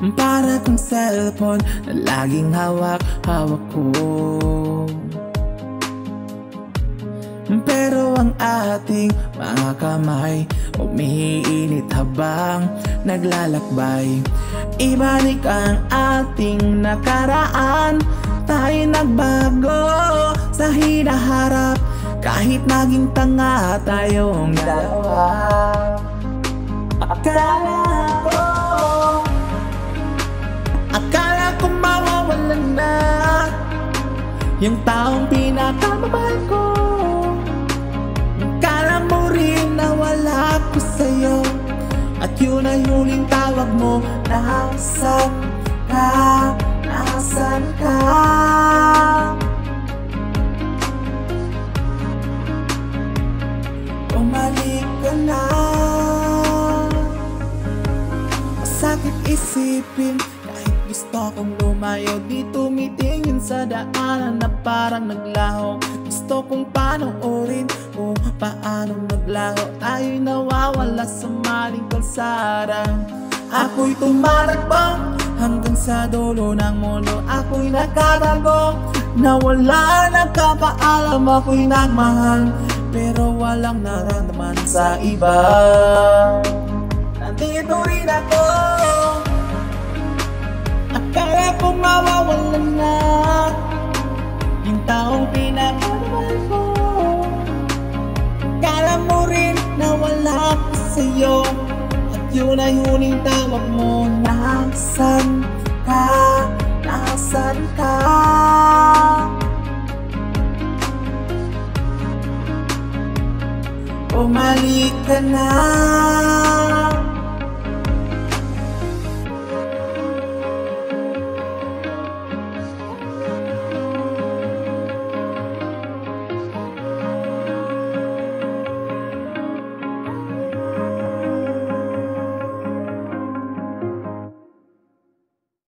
Para kang cellphone na laging hawak-hawak ko. Pero ang ating mga kamay Umiinit habang naglalakbay. Ibalik ang ating nakaraan Tayo nagbago sa hinaharap. Kahit naging tanga tayong dalawa Akala Yung taong pinakamabal ko Akala mo rin na wala ko sa'yo At yun ay huling tawag mo Nasaan ka? Nasaan ka? Umalik ka na Masakit isipin gusto kong lumayo Di tumitingin sa daanan na parang naglaho. Gusto kong panoorin kung paano maglaho. Tayo'y nawawala sa maling kalsada. Ako'y tumatakbo hanggang sa dulo ng mundo. Ako'y nakatago na wala nagkakaalam Ako'y nagmahal pero walang naramdaman sa iba. Nandito rin ako Mawawalan na Yung taong pinakamahal ko Akala mo rin na wala ko sa'yo At yun ay huling tawag mo Nasaan ka? Nasaan ka? Umalik ka na